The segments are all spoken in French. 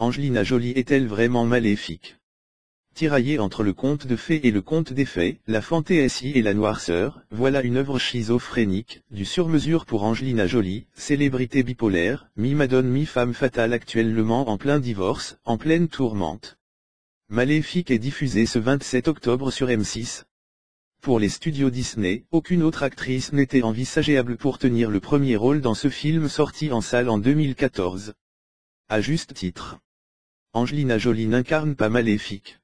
Angelina Jolie est-elle vraiment maléfique? Tiraillée entre le conte de fées et le conte des fées, la fantaisie et la noirceur, voilà une œuvre schizophrénique, du sur-mesure pour Angelina Jolie, célébrité bipolaire, mi-madone mi-femme fatale actuellement en plein divorce, en pleine tourmente. Maléfique est diffusé ce 27 octobre sur M6. Pour les studios Disney, aucune autre actrice n'était envisageable pour tenir le premier rôle dans ce film sorti en salle en 2014. À juste titre. Angelina Jolie n'incarne pas Maléfique.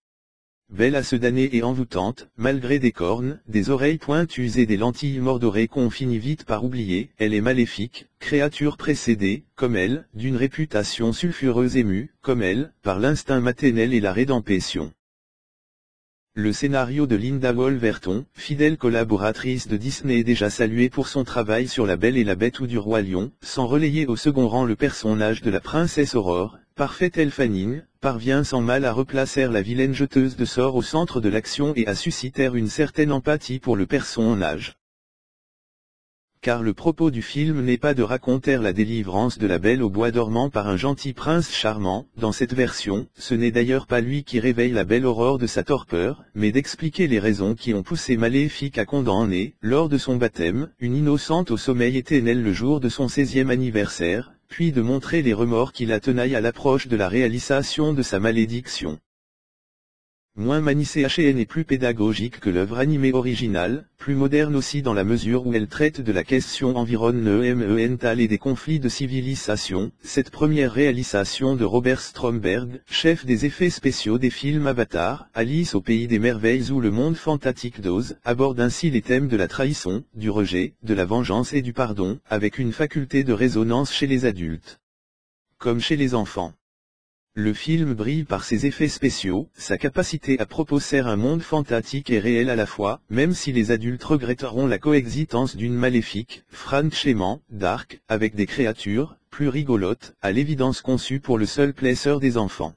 Belle à ce damnée et envoûtante, malgré des cornes, des oreilles pointues et des lentilles mordorées qu'on finit vite par oublier, elle est maléfique, créature précédée, comme elle, d'une réputation sulfureuse émue, comme elle, par l'instinct maternel et la rédemption. Le scénario de Linda Wolverton, fidèle collaboratrice de Disney est déjà saluée pour son travail sur La Belle et la Bête ou du Roi Lion, sans relayer au second rang le personnage de la princesse Aurore, parfaite elfanine, parvient sans mal à replacer la vilaine jeteuse de sorts au centre de l'action et à susciter une certaine empathie pour le personnage. Car le propos du film n'est pas de raconter la délivrance de la belle au bois dormant par un gentil prince charmant, dans cette version, ce n'est d'ailleurs pas lui qui réveille la belle aurore de sa torpeur, mais d'expliquer les raisons qui ont poussé Maléfique à condamner, lors de son baptême, une innocente au sommeil éternel le jour de son 16e anniversaire, puis de montrer les remords qui la tenaillent à l'approche de la réalisation de sa malédiction moins manicéachéenne et plus pédagogique que l'œuvre animée originale, plus moderne aussi dans la mesure où elle traite de la question environnementale et des conflits de civilisation, cette première réalisation de Robert Stromberg, chef des effets spéciaux des films Avatar, Alice au pays des merveilles ou le monde fantastique d'Oz, aborde ainsi les thèmes de la trahison, du rejet, de la vengeance et du pardon, avec une faculté de résonance chez les adultes. Comme chez les enfants. Le film brille par ses effets spéciaux, sa capacité à proposer un monde fantastique et réel à la fois, même si les adultes regretteront la coexistence d'une maléfique, franchement, dark, avec des créatures, plus rigolotes, à l'évidence conçues pour le seul plaisir des enfants.